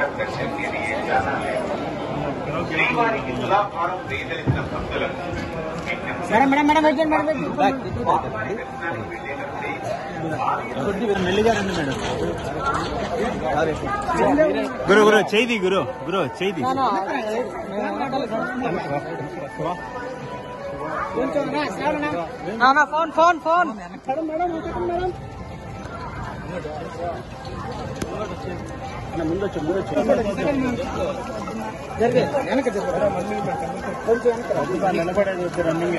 దర్శనం लिए जाना है శ్రీవారికి తులాభారం వేయదలిచిన భక్తులకు విజ్ఞప్తి madam madam madam wait madam wait స్వామివారి దర్శనానికి వెళ్ళేటప్పుడే ఆలయ మెల్లిగా రండి మేడం గురు గురు చేయి గురు గురు చేయి ఫోన్ ఫోన్ ఫోన్ ముందు వచ్చి ముందు వచ్చి నిలబడేది వద్దు రన్నింగ్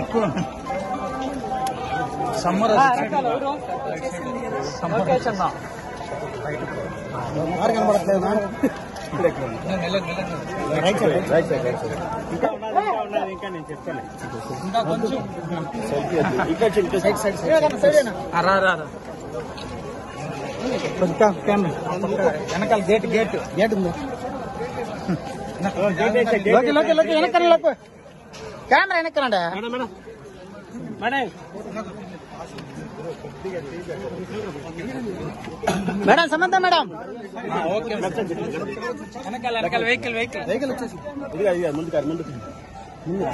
ఎక్కువ సమ్మర్ కనబడట్లేదు ఇంకా ఉన్నది ఇంకా నేను చెప్తాను ఇంకా వెనకాల గేట్ గేట్ గేట్ ఉంది. గేట్లోకి లోకి లోకి వెనకాల లోకి camera వెనకాలండి madam. Madam Samantha madam. Okay వెనకాల వెనకాల వెహికల్ వెహికల్. వెహికల్ వచ్చేసి. ఇది అది ముందు కాదు ముందు ముందు